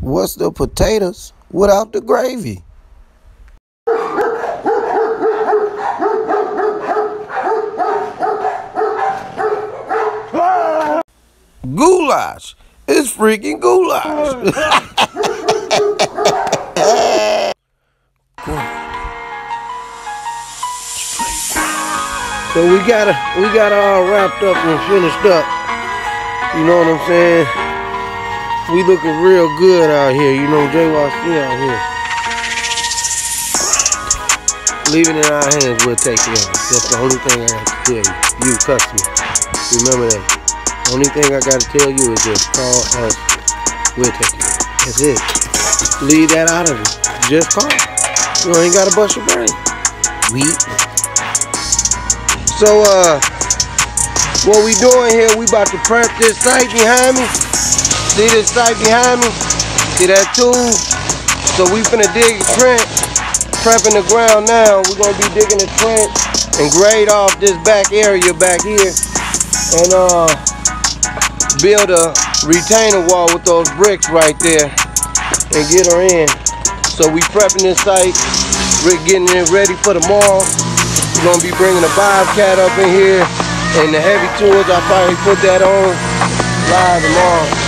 What's the potatoes without the gravy? Goulash. It's freaking goulash. so we got it, we got it all wrapped up and finished up. You know what I'm saying? We looking real good out here. You know, JYC out here. Leaving it in our hands, we'll take care of it. That's the only thing I have to tell you. You customer. Remember that. Only thing I gotta tell you is just call us. We'll take it. That's it. Leave that out of it. Just call. You ain't gotta bust your brain. We. So uh, what we doing here? We about to prep this site behind me. See this site behind me? See that tool? So we finna dig a trench, prepping the ground now. We're gonna be digging a trench and grade off this back area back here. And uh build a retainer wall with those bricks right there and get her in. So we prepping this site, we're getting it ready for tomorrow. We're gonna be bringing a bobcat up in here and the heavy tools, I'll probably put that on live tomorrow.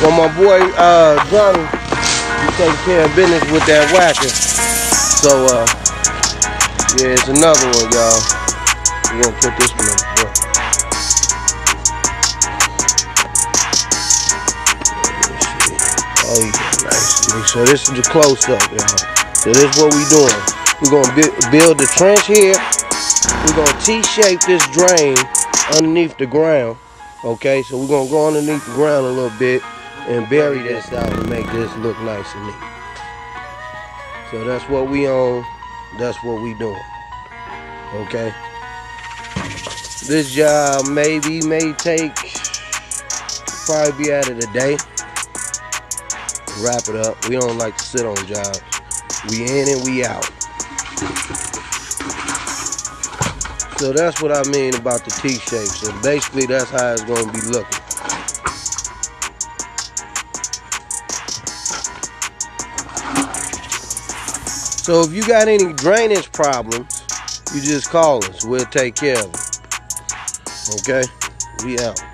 Well, my boy uh, Johnny, he takes care of business with that whacker. So, uh, yeah, it's another one, y'all. We're gonna put this one on. Oh yeah, nice. So this is the close up, y'all. So this is what we doing. We're gonna build the trench here. We're gonna T-shape this drain underneath the ground. Okay, so we're gonna go underneath the ground a little bit and bury this out and make this look nice and neat. So that's what we on. That's what we doing. Okay. This job maybe may take probably be out of the day wrap it up. We don't like to sit on jobs. We in and we out. So that's what I mean about the T-shape. So basically that's how it's going to be looking. So if you got any drainage problems, you just call us. We'll take care of them. Okay? We out.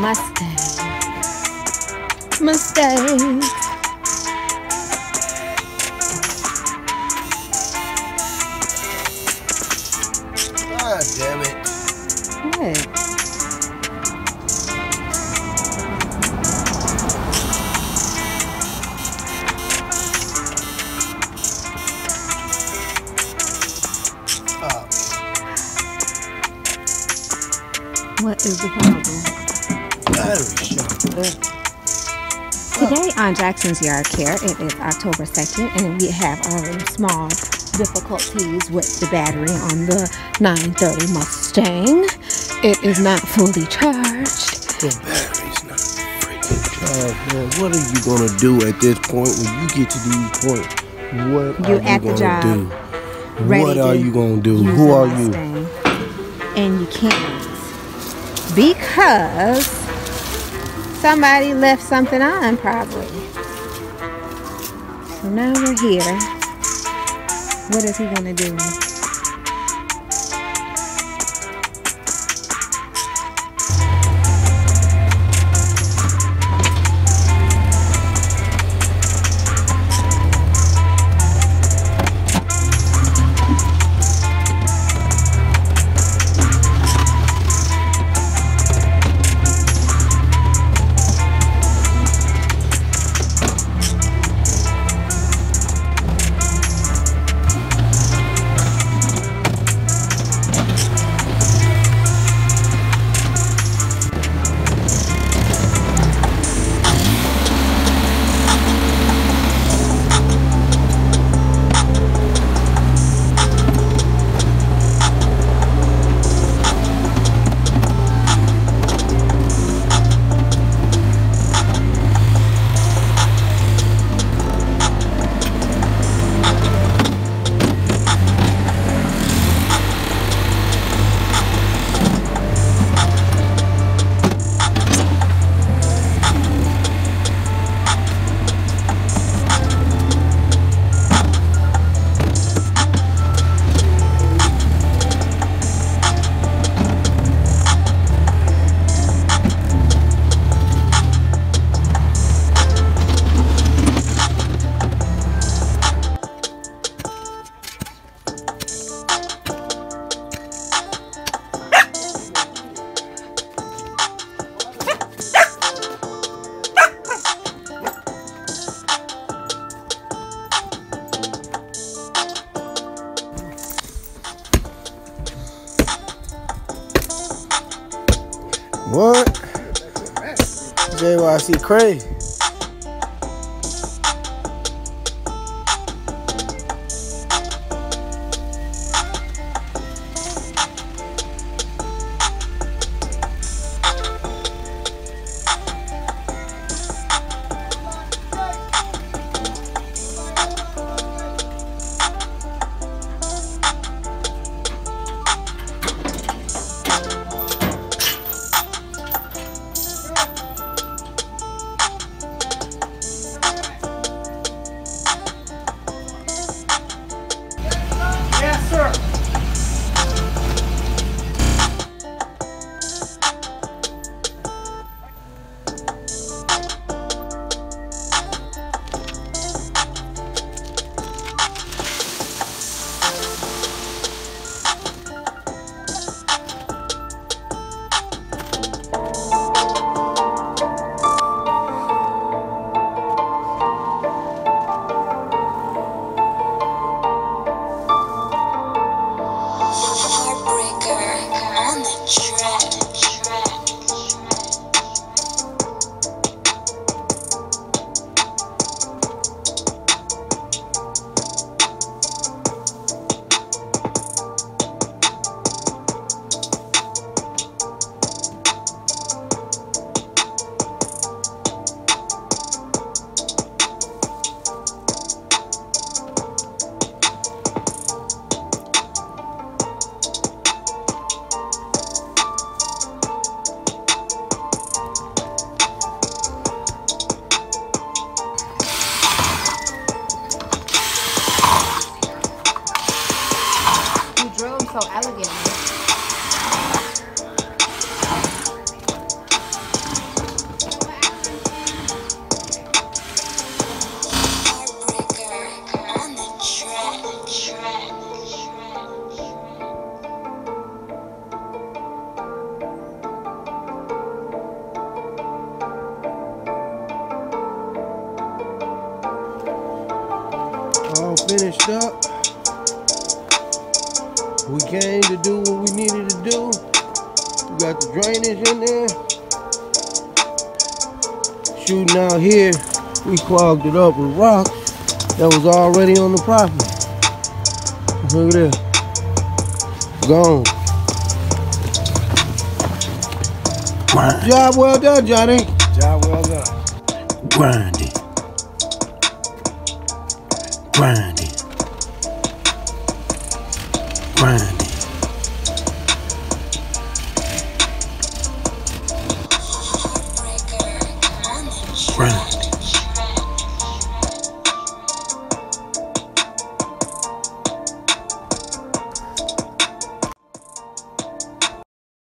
Mustang. Mustang. God damn it. What? Oh, What is the problem? Today on Jackson's Yard Care, it is October 2nd, and we have our small difficulties with the battery on the 930 Mustang. It is not fully charged. The battery's not freaking charged, man. What are you gonna do at this point when you get to these points? What You're are you at the gonna job, do? What are you gonna do? Who are you? And you can't because somebody left something on, probably. So now we're here. What is he gonna do? JYC Cray. Heartbreaker All finished up. We came to do what we needed to do. We got the drainage in there. Shooting out here, we clogged it up with rocks that was already on the property. Look at this. Gone. Job well done, Johnny. Job well done. grinding, grinding,